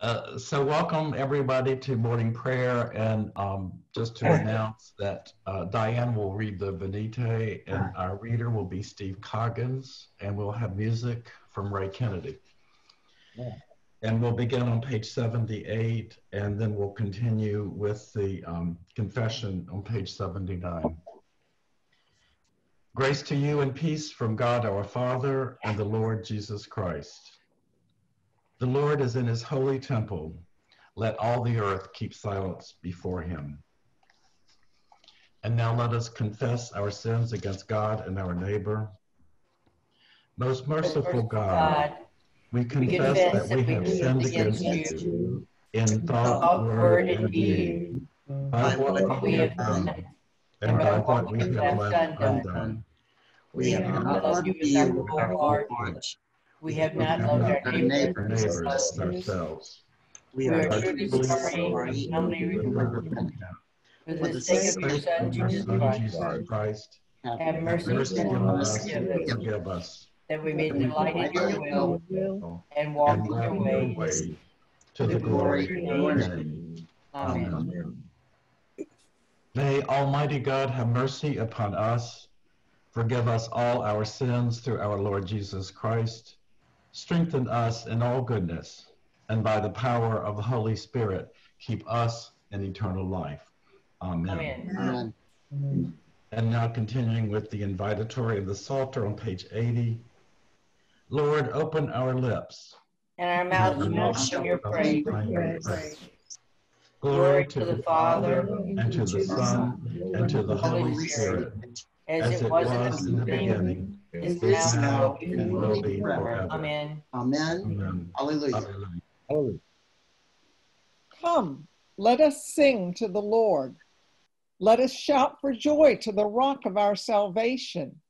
Uh, so welcome everybody to morning prayer and um, just to announce that uh, Diane will read the Venite and our reader will be Steve Coggins and we'll have music from Ray Kennedy. Yeah. And we'll begin on page 78 and then we'll continue with the um, confession on page 79. Grace to you and peace from God our Father and the Lord Jesus Christ. The Lord is in his holy temple. Let all the earth keep silence before him. And now let us confess our sins against God and our neighbor. Most merciful God, we confess, that we have sinned against you in thought, word, and deed, by what we have done, and by what we have left undone. We have not loved you with our whole heart we have not loved our neighbors as ourselves. We are truly sorry. and humbly repent. For the sake of your Son, Jesus Christ, have mercy on us. and forgive us, that we may delight in your will and walk in your ways. to the glory of your name. Amen. May Almighty God have mercy upon us, forgive us all our sins through our Lord Jesus Christ, strengthen us in all goodness, and by the power of the Holy Spirit, keep us in eternal life. Amen. Amen. Amen. And now continuing with the invitatory of the Psalter on page 80. Lord, open our lips. And our mouths will show your praise. Glory to the Father, and to the Son, and to the Holy Spirit, as it was in the beginning is this now, and will be forever. Amen. Amen. Amen. Hallelujah. Hallelujah. Come, let us sing to the Lord. Let us shout for joy to the rock of our salvation.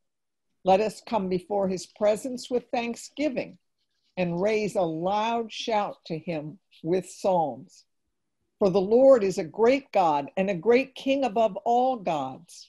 Let us come before his presence with thanksgiving and raise a loud shout to him with psalms. For the Lord is a great God and a great King above all gods.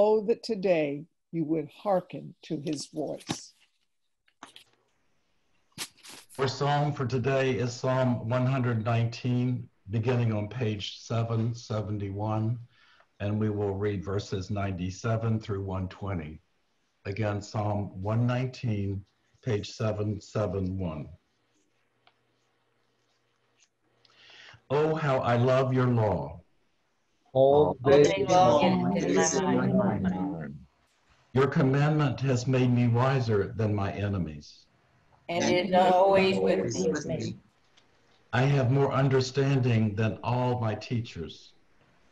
Oh, that today you would hearken to his voice. Our psalm for today is Psalm 119, beginning on page 771, and we will read verses 97 through 120. Again, Psalm 119, page 771. Oh, how I love your law all day long in my mind. Your commandment has made me wiser than my enemies. And is always with me. I have more understanding than all my teachers.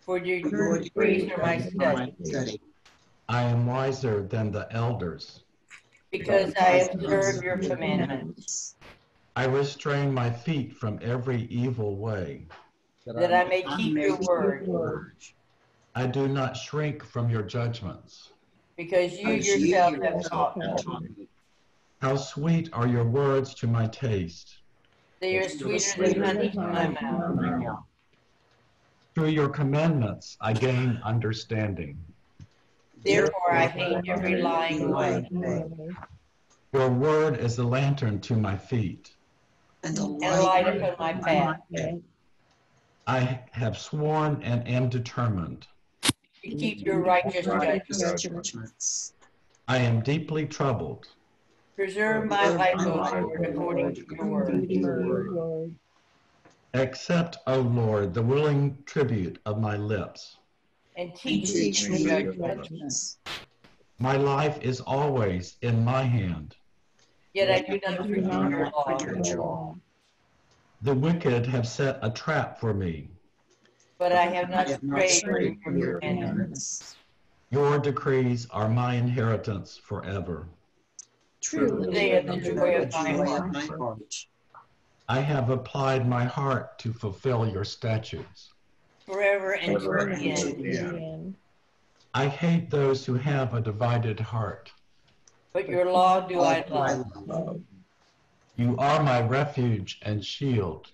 For your decrees are my study. I am wiser than the elders. Because I observe your commandments. I restrain my feet from every evil way that I may keep your word. I do not shrink from your judgments. Because you yourself have taught me. How sweet are your words to my taste. They are sweeter than honey to my mouth. Through your commandments I gain understanding. Therefore I hate every lying way. Your word is a lantern to my feet. And a light upon my path. I have sworn and am determined. To keep your righteous judgments. I am deeply troubled. Preserve my life, O Lord, according to your word. Accept, O Lord, the willing tribute of my lips. And teach me your judgments. My life is always in my hand. Yet I do not forget your law. The wicked have set a trap for me. But I have not strayed from your commandments. Your decrees are my inheritance forever. Truly, they are the joy of my heart. I have applied my heart to fulfill your statutes. Forever and to Forever the and to end. the end. I hate those who have a divided heart. But your law do I Do I love. Love. You are my refuge and shield.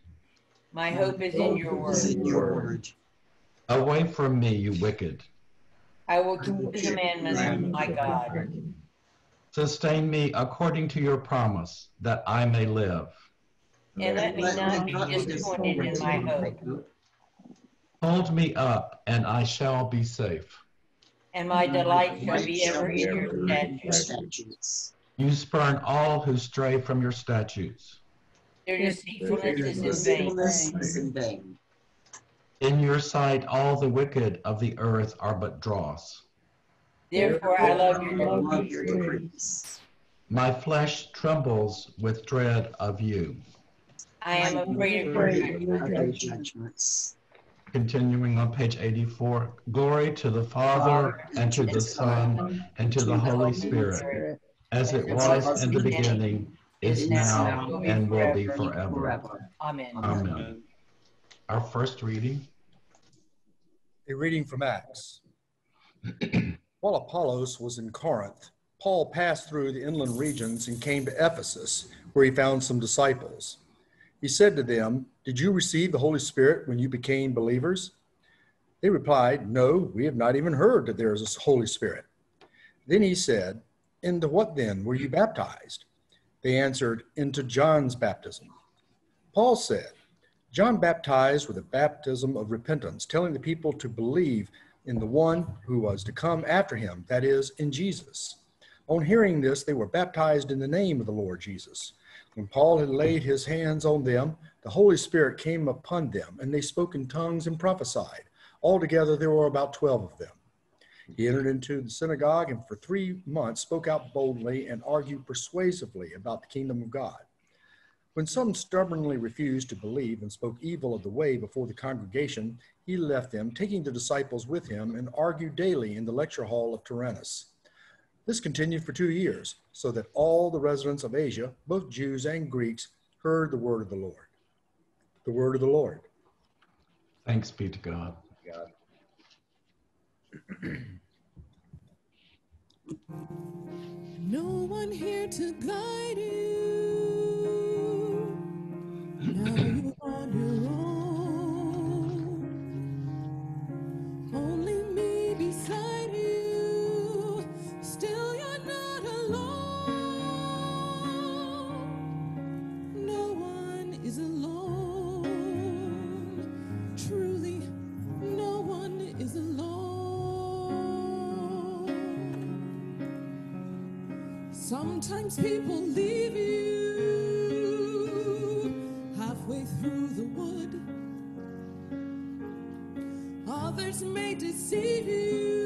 My hope is in your word. in your word. Away from me, you wicked. I will keep the commandments of my God. Sustain me according to your promise, that I may live. And let me not be disappointed in my hope. Hold me up, and I shall be safe. And my delight shall be ever in your Your statutes. Statutes. You spurn all who stray from your statutes. Their deceitfulness is in vain. in vain. In your sight, all the wicked of the earth are but dross. Therefore I love your I love decrees. your decrees. My flesh trembles with dread of you. I am afraid of your of your judgments. Continuing on page 84 Glory to the Father, and to the Son, and to the Holy Spirit, as it was in the beginning, is now, and will be forever. Forever. Amen. Amen. Our first reading. A reading from Acts. While Apollos was in Corinth, Paul passed through the inland regions and came to Ephesus, where he found some disciples. He said to them, Did you receive the Holy Spirit when you became believers? They replied, No, we have not even heard that there is a Holy Spirit. Then he said, Into what then were you baptized? They answered, Into John's baptism. Paul said, John baptized with a baptism of repentance, telling the people to believe in the one who was to come after him, that is, in Jesus. On hearing this, they were baptized in the name of the Lord Jesus. When Paul had laid his hands on them, the Holy Spirit came upon them, and they spoke in tongues and prophesied. Altogether, there were about 12 of them. He entered into the synagogue and for three months spoke out boldly and argued persuasively about the kingdom of God. When some stubbornly refused to believe and spoke evil of the way before the congregation, he left them, taking the disciples with him, and argued daily in the lecture hall of Tyrannus. This continued for two years, so that all the residents of Asia, both Jews and Greeks, heard the word of the Lord. The word of the Lord. Thanks be to God. No one here to guide you. Now you're on your own. Sometimes people leave you halfway through the wood. Others may deceive you.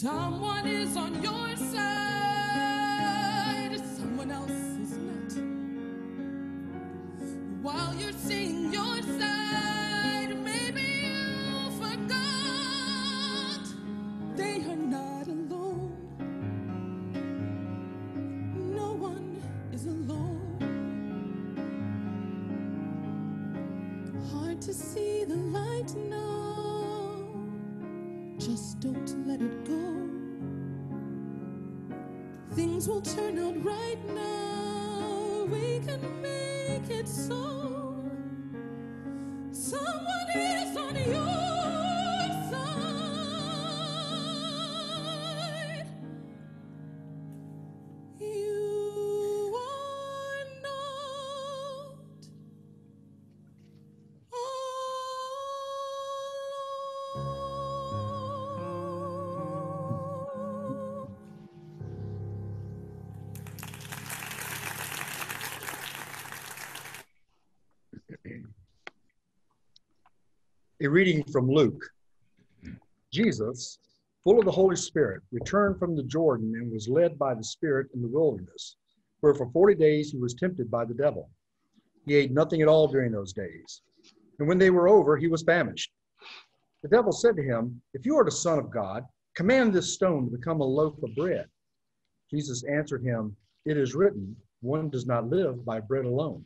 Someone is on your side, someone else is not. While you're seeing your will turn out right now. We can make it so. A reading from Luke. Jesus, full of the Holy Spirit, returned from the Jordan and was led by the Spirit in the wilderness, where for 40 days he was tempted by the devil. He ate nothing at all during those days. And when they were over, he was famished. The devil said to him, If you are the Son of God, command this stone to become a loaf of bread. Jesus answered him, It is written, one does not live by bread alone.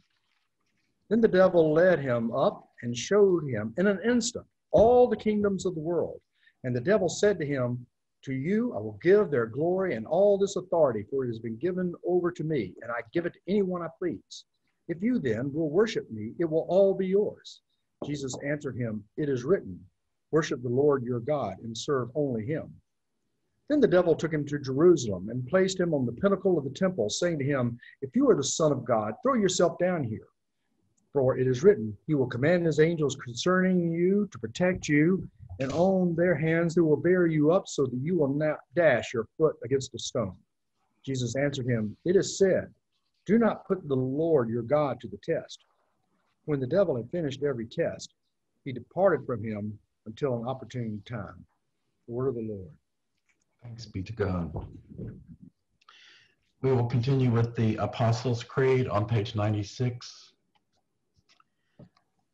Then the devil led him up and showed him in an instant all the kingdoms of the world. And the devil said to him, To you I will give their glory and all this authority, for it has been given over to me, and I give it to anyone I please. If you then will worship me, it will all be yours. Jesus answered him, It is written, Worship the Lord your God and serve only him. Then the devil took him to Jerusalem and placed him on the pinnacle of the temple, saying to him, If you are the Son of God, throw yourself down here. For it is written, He will command His angels concerning you to protect you, and on their hands they will bear you up so that you will not dash your foot against a stone. Jesus answered him, It is said, Do not put the Lord your God to the test. When the devil had finished every test, he departed from him until an opportune time. The word of the Lord. Thanks be to God. We will continue with the Apostles' Creed on page 96.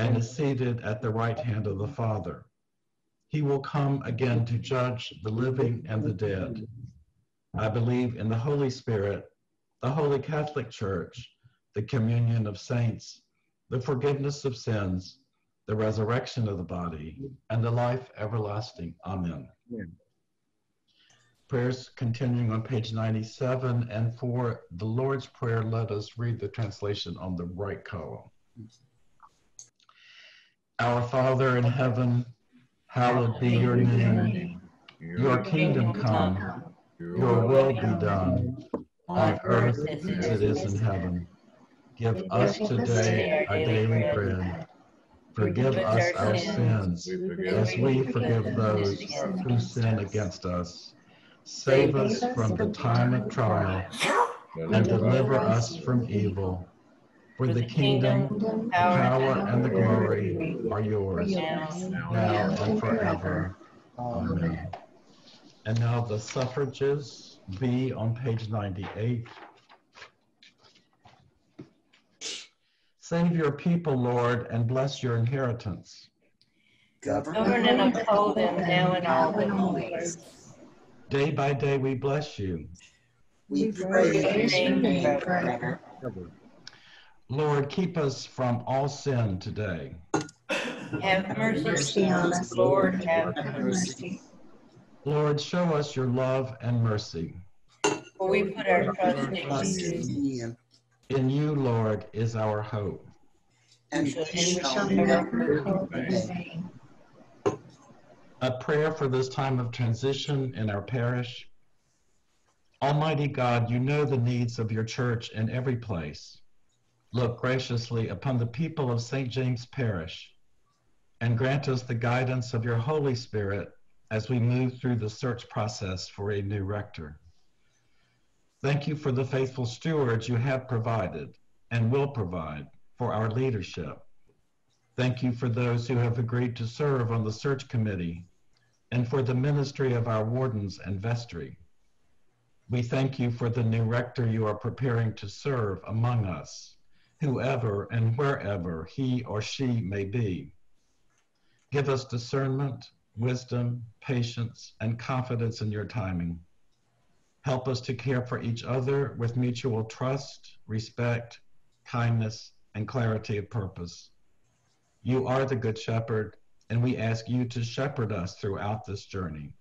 and is seated at the right hand of the Father. He will come again to judge the living and the dead. I believe in the Holy Spirit, the Holy Catholic Church, the communion of saints, the forgiveness of sins, the resurrection of the body, and the life everlasting. Amen. Prayers continuing on page 97. And for the Lord's Prayer, let us read the translation on the right column. Our Father in heaven, hallowed be your name. Your kingdom come, your will be done, on earth as it is in heaven. Give us today our daily bread. Forgive us our sins as we forgive those who sin against us. Save us from the time of trial and deliver us from evil. For the kingdom, power, and the glory are yours, now and forever. Amen. And now the suffrages, B on page 98. Save your people, Lord, and bless your inheritance. Govern and uphold them now and always. Day by day we bless you. We praise your name forever. Lord, keep us from all sin today. Have mercy on us, Lord, have mercy. Lord, show us your love and mercy. For we put our trust in you. in you, Lord, is our hope. and We we shall shall never never hope hope in in vain. A prayer for this time of transition in our parish. Almighty God, you know the needs of your church in every place. Look graciously upon the people of St. James Parish and grant us the guidance of your Holy Spirit as we move through the search process for a new rector. Thank you for the faithful stewards you have provided and will provide for our leadership. Thank you for those who have agreed to serve on the search committee and for the ministry of our wardens and vestry. We thank you for the new rector you are preparing to serve among us, whoever and wherever he or she may be. Give us discernment, wisdom, patience, and confidence in your timing. Help us to care for each other with mutual trust, respect, kindness, and clarity of purpose. You are the Good Shepherd, and we ask you to shepherd us throughout this journey.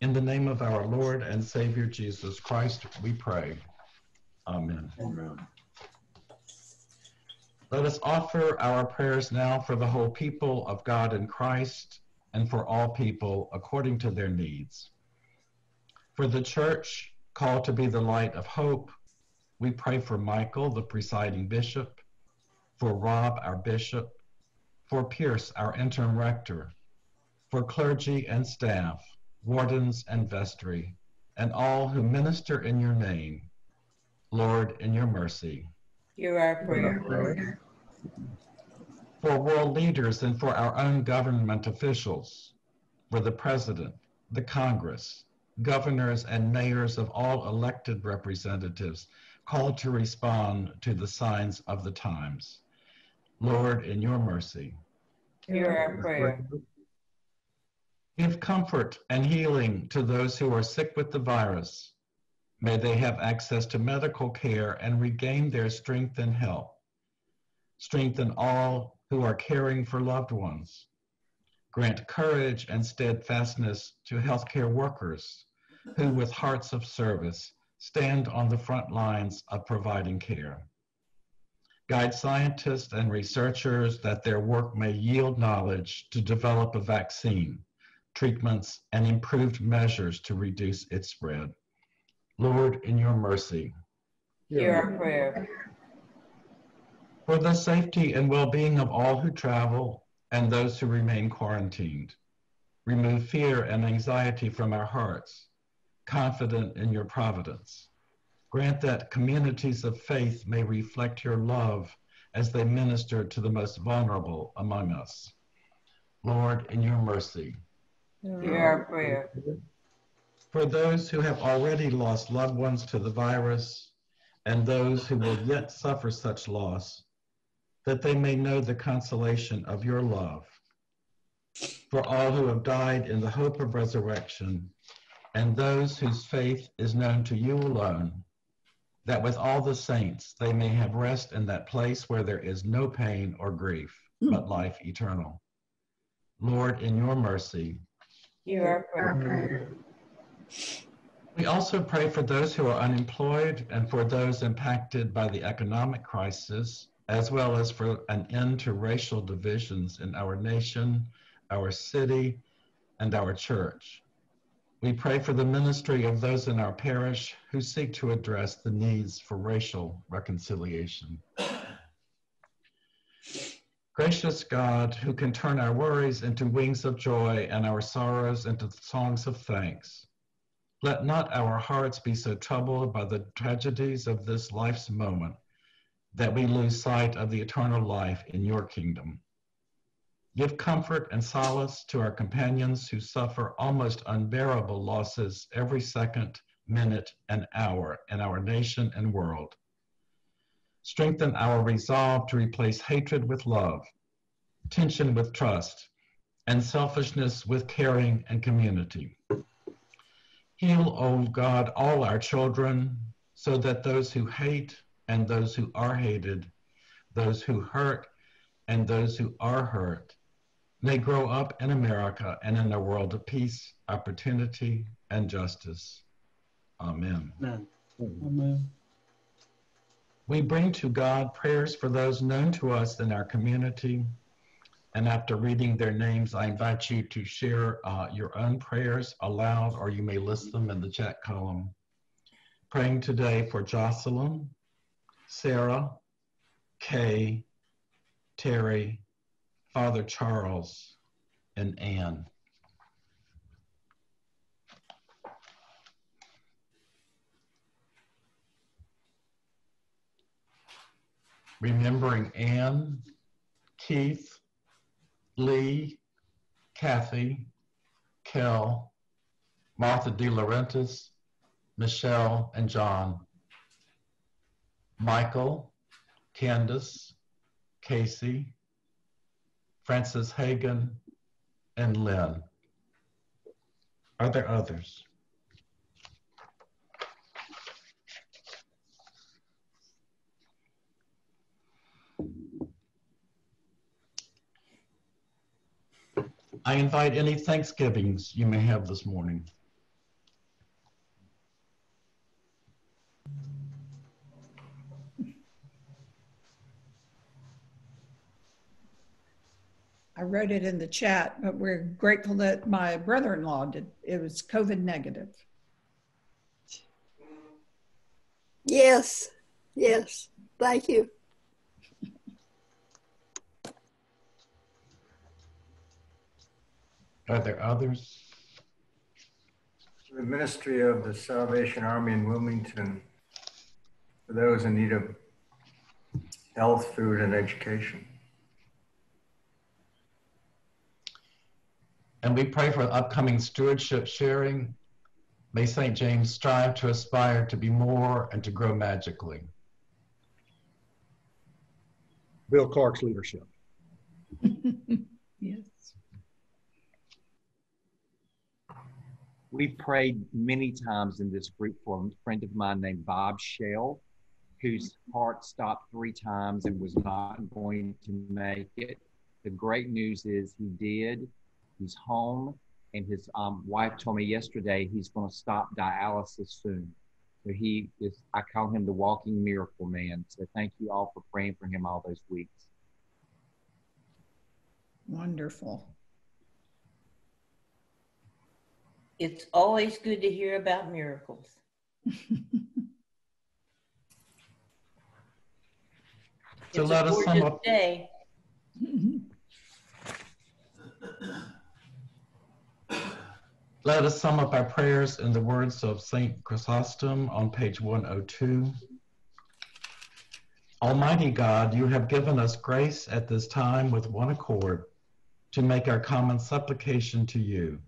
In the name of our Lord and Savior Jesus Christ, we pray. Amen. Let us offer our prayers now for the whole people of God in Christ and for all people according to their needs. For the church, called to be the light of hope, we pray for Michael, the presiding bishop, for Rob, our bishop, for Pierce, our interim rector, for clergy and staff, wardens and vestry, and all who minister in your name. Lord, in your mercy. Hear our prayer. For world leaders and for our own government officials, for the President, the Congress, governors, and mayors of all elected representatives called to respond to the signs of the times. Lord, in your mercy. Hear our prayer. Give comfort and healing to those who are sick with the virus. May they have access to medical care and regain their strength and health. Strengthen all who are caring for loved ones. Grant courage and steadfastness to healthcare workers who, with hearts of service, stand on the front lines of providing care. Guide scientists and researchers that their work may yield knowledge to develop a vaccine treatments, and improved measures to reduce its spread. Lord, in your mercy. Hear our prayer. For the safety and well being of all who travel and those who remain quarantined, remove fear and anxiety from our hearts, confident in your providence. Grant that communities of faith may reflect your love as they minister to the most vulnerable among us. Lord, in your mercy. Hear our prayer. For those who have already lost loved ones to the virus and those who will yet suffer such loss, that they may know the consolation of your love. For all who have died in the hope of resurrection, and those whose faith is known to you alone, that with all the saints they may have rest in that place where there is no pain or grief, but hmm. life eternal. Lord, in your mercy, Hear our prayer. We also pray for those who are unemployed and for those impacted by the economic crisis, as well as for an end to racial divisions in our nation, our city, and our church. We pray for the ministry of those in our parish who seek to address the needs for racial reconciliation. Gracious God, who can turn our worries into wings of joy and our sorrows into songs of thanks, let not our hearts be so troubled by the tragedies of this life's moment that we lose sight of the eternal life in your kingdom. Give comfort and solace to our companions who suffer almost unbearable losses every second, minute, and hour in our nation and world. Strengthen our resolve to replace hatred with love, tension with trust, and selfishness with caring and community. Heal, O God, all our children, so that those who hate and those who are hated, those who hurt and those who are hurt, may grow up in America and in a world of peace, opportunity, and justice. Amen. Amen. Amen. We bring to God prayers for those known to us in our community. And after reading their names, I invite you to share uh, your own prayers aloud, or you may list them in the chat column. Praying today for Jocelyn, Sarah, Kay, Terry, Father Charles, and Anne. remembering Anne, Keith, Lee, Kathy, Kel, Martha De Laurentiis, Michelle, and John, Michael, Candace, Casey, Francis Hagan, and Lynn. Are there others? I invite any Thanksgivings you may have this morning. I wrote it in the chat, but we're grateful that my brother-in-law did. It was COVID negative. Yes, yes. Thank you. Are there others? The Ministry of the Salvation Army in Wilmington for those in need of health, food, and education. And we pray for upcoming stewardship sharing. May St. James strive to aspire to be more and to grow magically. Bill Clark's leadership. yes. We've prayed many times in this group for a friend of mine named Bob Shell, whose heart stopped three times and was not going to make it. The great news is he did. He's home, and his um, wife told me yesterday he's going to stop dialysis soon. So he is, I call him the walking miracle man. So thank you all for praying for him all those weeks. Wonderful. It's always good to hear about miracles. So let us sum up. day. Let us sum up our prayers in the words of St. Chrysostom on page 102. Almighty God, you have given us grace at this time with one accord to make our common supplication to you.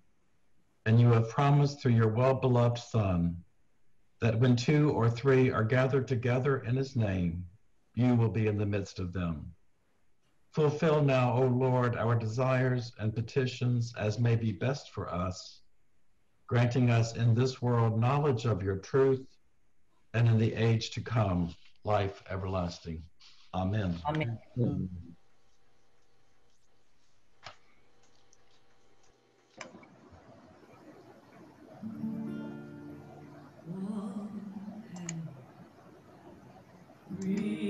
And you have promised through your well beloved Son that when two or three are gathered together in his name, you will be in the midst of them. Fulfill now, O Lord, our desires and petitions as may be best for us granting us in this world knowledge of your truth, and in the age to come, life everlasting. Amen. Amen. Reaches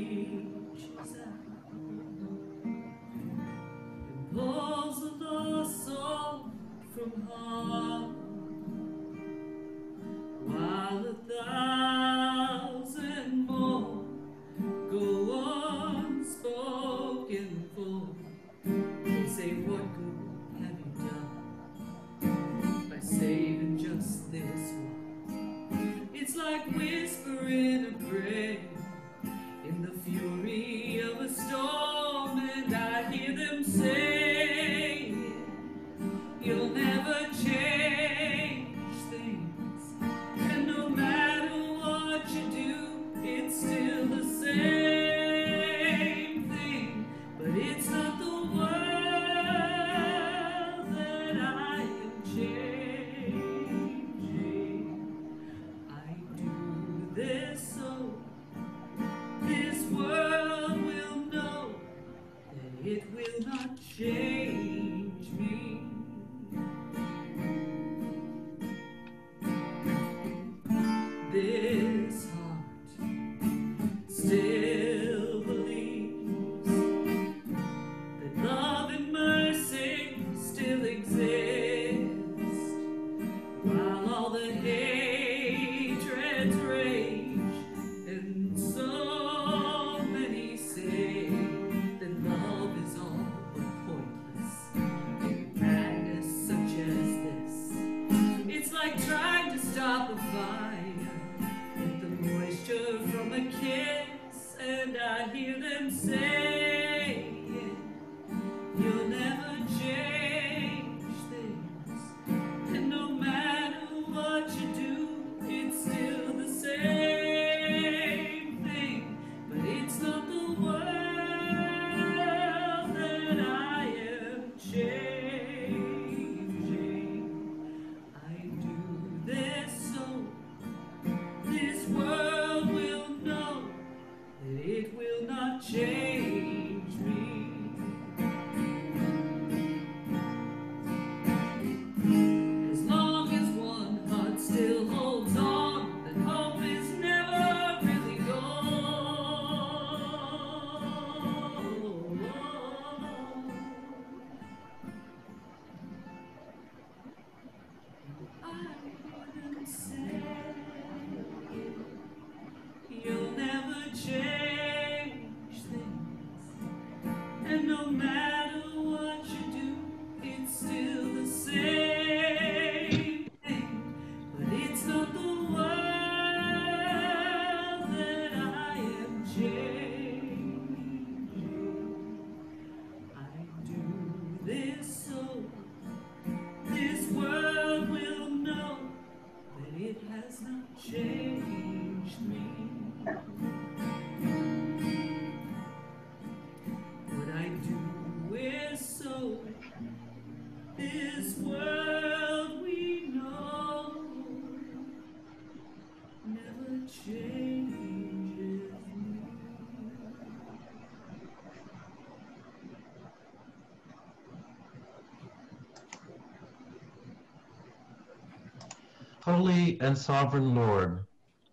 Holy and sovereign Lord,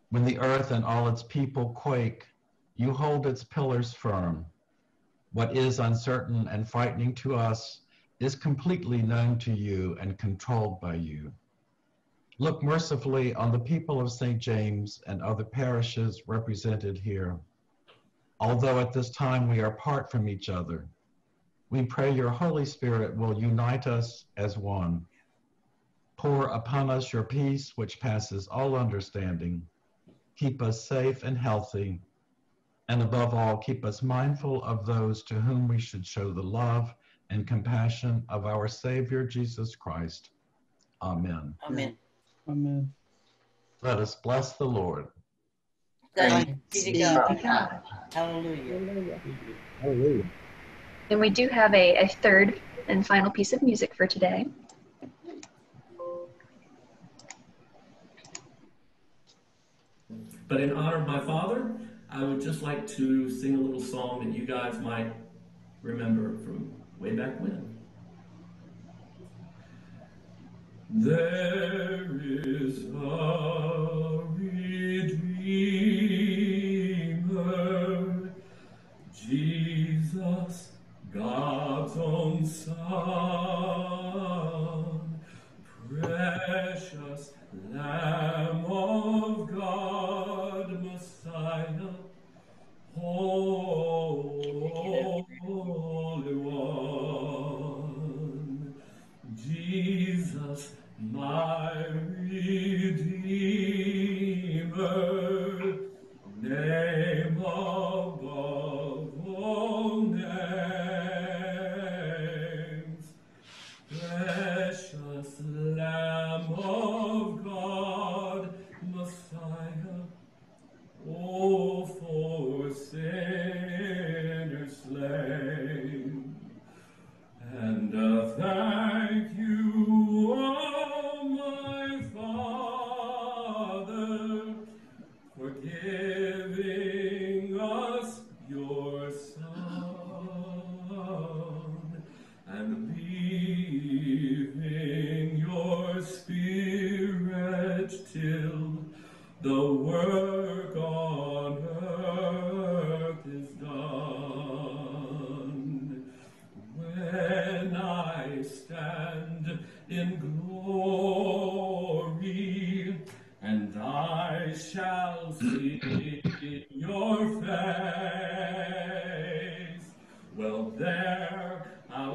when the earth and all its people quake, you hold its pillars firm. What is uncertain and frightening to us is completely known to you and controlled by you. Look mercifully on the people of St. James and other parishes represented here. Although at this time we are apart from each other, we pray your Holy Spirit will unite us as one. Pour upon us your peace, which passes all understanding. Keep us safe and healthy. And above all, keep us mindful of those to whom we should show the love and compassion of our Savior Jesus Christ. Amen. Amen. Amen. Let us bless the Lord. Thanks be to God. Hallelujah. Hallelujah. And we do have a, a third and final piece of music for today. But in honor of my father, I would just like to sing a little song that you guys might remember from way back when. There is a Redeemer, Jesus, God's own Son, precious Lamb of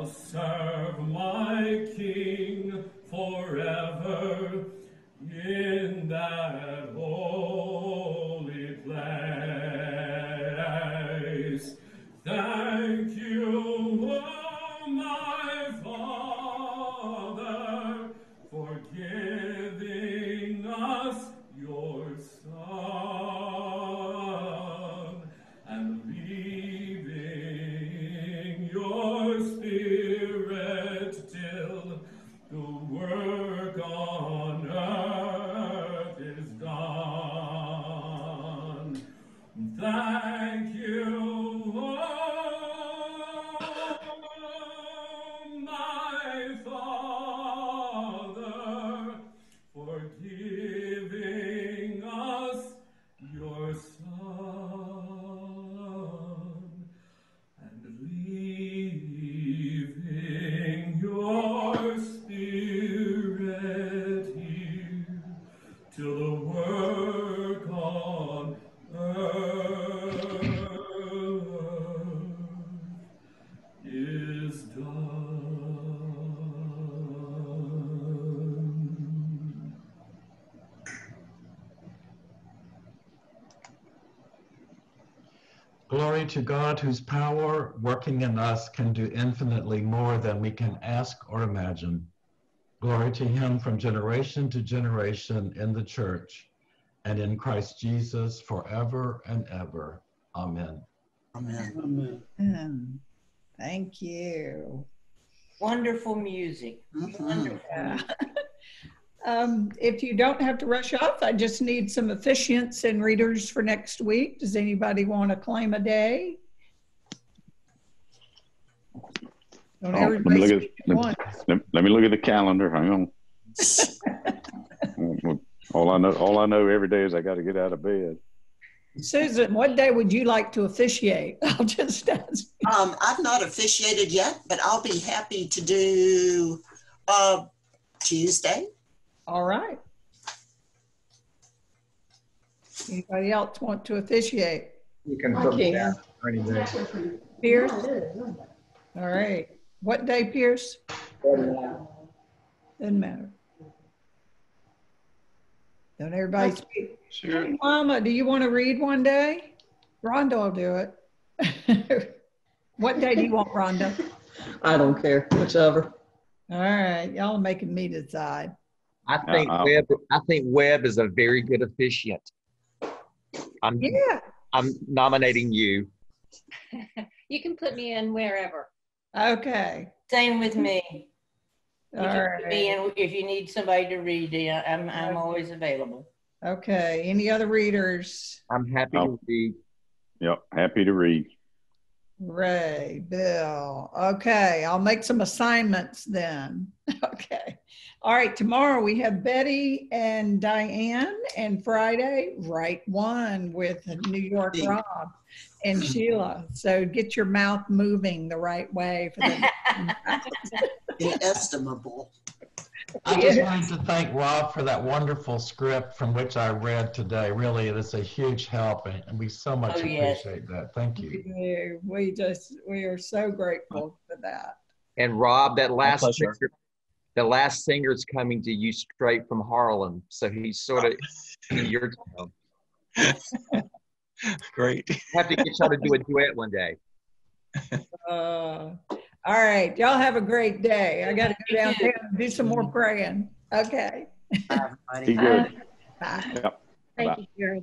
serve Glory to God, whose power working in us can do infinitely more than we can ask or imagine. Glory to him from generation to generation in the church and in Christ Jesus forever and ever. Amen. Amen. Amen. Thank you. Wonderful music. Mm-hmm. Wonderful. Yeah. Um, if you don't have to rush off, I just need some officiants and readers for next week. Does anybody want to claim a day? Don't Oh, let me look at let, let, let me look at the calendar. Hang on. all I know, all I know every day is I got to get out of bed. Susan, what day would you like to officiate? I'll just ask. Um, I've not officiated yet, but I'll be happy to do uh, Tuesday. All right. Anybody else want to officiate? You can I put me down for any day. Pierce? All right. What day, Pierce? Doesn't matter. Don't everybody speak. Sure. Mama, do you want to read one day? Rhonda will do it. What day do you want, Rhonda? I don't care, whichever. All right, y'all are making me decide. I uh, think Uh-uh. Webb. I think Webb is a very good officiant. I'm. Yeah. I'm nominating you. You can put me in wherever. Okay. Same with me. You All can put me in if you need somebody to read, yeah, I'm, I'm always available. Okay. Any other readers? I'm happy Oh. to be. Yep, happy to read. Ray, Bill. Okay, I'll make some assignments then. Okay. All right, tomorrow we have Betty and Diane, and Friday, right one with New York Rob and Sheila. So get your mouth moving the right way for the. Inestimable. I just wanted to thank Rob for that wonderful script from which I read today. Really, it is a huge help, and and we so much Oh, yes. appreciate that. Thank you. We we just, we are so grateful for that. And Rob, that last pleasure. singer, the last singer is coming to you straight from Harlem, so he's sort of in your town. Great. Have to get y'all to do a duet one day. Uh, All right, y'all have a great day. I got to go downtown and do some more praying. Okay. Be good. Bye. Yep. Thank Bye. you, Jerry.